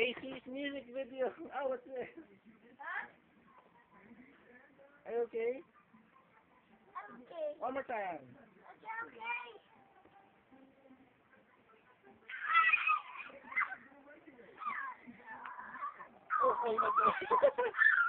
AC's music video. Oh, what's this? Huh? Are you okay? Okay. One more time. Okay, okay. Oh, oh my God.